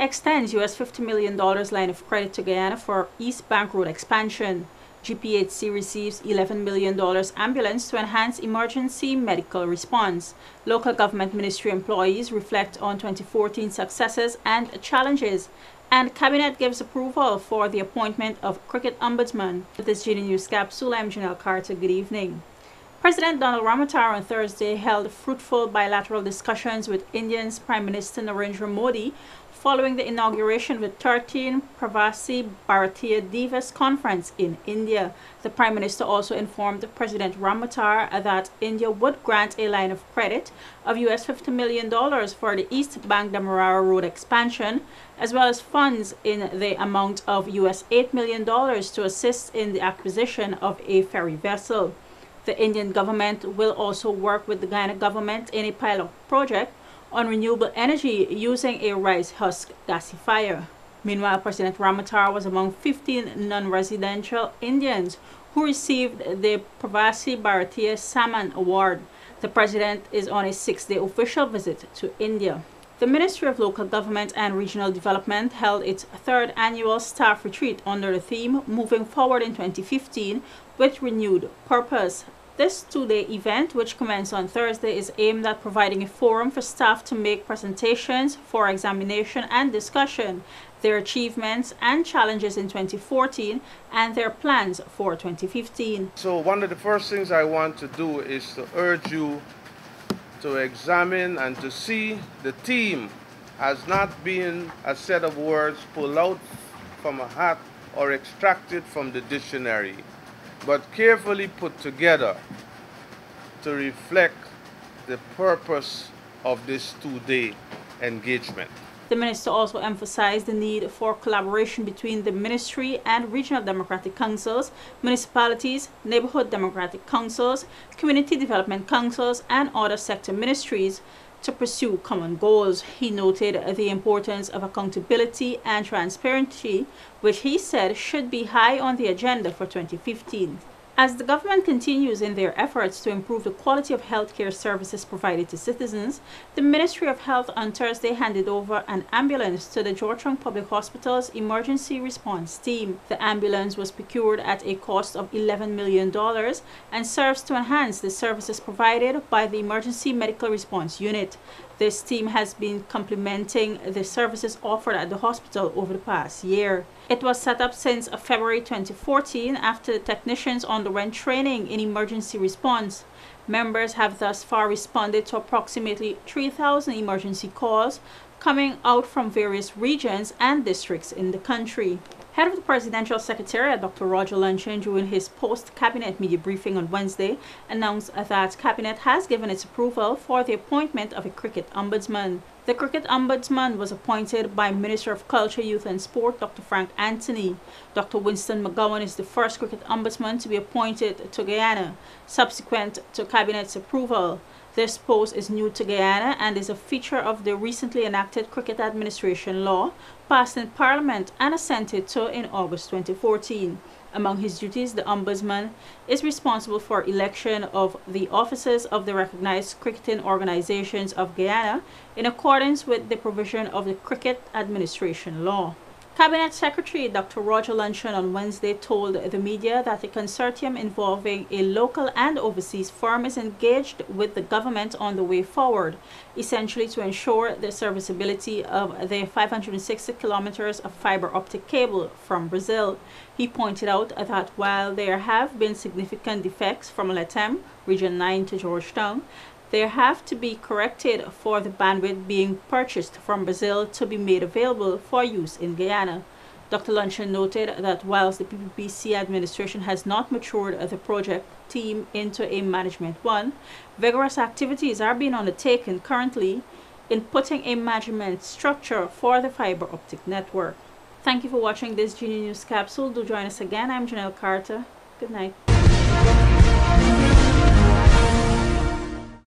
extends US $50 million line of credit to Guyana for East Bank Road expansion. GPHC receives $11 million ambulance to enhance emergency medical response. Local government ministry employees reflect on 2014 successes and challenges. And Cabinet gives approval for the appointment of Cricket Ombudsman. This GINA News Capsule, I'm Janelle Carter. Good evening. President Donald Ramotar on Thursday held fruitful bilateral discussions with India's Prime Minister Narendra Modi following the inauguration of the 13th Pravasi Bharatiya Divas Conference in India. The Prime Minister also informed President Ramotar that India would grant a line of credit of US $50 million for the East Bank Road expansion, as well as funds in the amount of US $8 million to assist in the acquisition of a ferry vessel. The Indian government will also work with the Guyana government in a pilot project on renewable energy using a rice husk gasifier. Meanwhile, President Ramotar was among 15 non-residential Indians who received the Pravasi Bharatiya Samman Award. The president is on a six-day official visit to India. The Ministry of Local Government and Regional Development held its third annual staff retreat under the theme Moving Forward in 2015 with Renewed Purpose. This two-day event, which commenced on Thursday, is aimed at providing a forum for staff to make presentations for examination and discussion, their achievements and challenges in 2014, and their plans for 2015. So one of the first things I want to do is to urge you to examine and to see the team as not being a set of words pulled out from a hat or extracted from the dictionary, but carefully put together to reflect the purpose of this two-day engagement. The minister also emphasized the need for collaboration between the ministry and regional democratic councils, municipalities, neighborhood democratic councils, community development councils, and other sector ministries to pursue common goals. He noted the importance of accountability and transparency, which he said should be high on the agenda for 2015. As the government continues in their efforts to improve the quality of healthcare services provided to citizens, the Ministry of Health on Thursday handed over an ambulance to the Georgetown Public Hospital's emergency response team. The ambulance was procured at a cost of $11 million and serves to enhance the services provided by the Emergency Medical Response Unit. This team has been complementing the services offered at the hospital over the past year. It was set up since February 2014 after the technicians underwent training in emergency response. Members have thus far responded to approximately 3,000 emergency calls coming out from various regions and districts in the country. Head of the Presidential Secretariat, Dr. Roger Luncheon, during his post-cabinet media briefing on Wednesday, announced that cabinet has given its approval for the appointment of a cricket ombudsman. The cricket ombudsman was appointed by Minister of Culture, Youth and Sport, Dr. Frank Anthony. Dr. Winston McGowan is the first cricket ombudsman to be appointed to Guyana, subsequent to cabinet's approval. This post is new to Guyana and is a feature of the recently enacted Cricket Administration Law, passed in Parliament and assented to in August 2014. Among his duties, the Ombudsman is responsible for election of the officers of the recognized cricketing organizations of Guyana in accordance with the provision of the Cricket Administration Law. Cabinet Secretary Dr. Roger Luncheon on Wednesday told the media that a consortium involving a local and overseas firm is engaged with the government on the way forward, essentially to ensure the serviceability of the 560 kilometers of fiber optic cable from Brazil. He pointed out that while there have been significant defects from Lethem, Region 9 to Georgetown, they have to be corrected for the bandwidth being purchased from Brazil to be made available for use in Guyana. Dr. Luncheon noted that whilst the PPPC administration has not matured the project team into a management one, vigorous activities are being undertaken currently in putting a management structure for the fiber optic network. Thank you for watching this GINA News capsule. Do join us again. I'm Janelle Carter. Good night.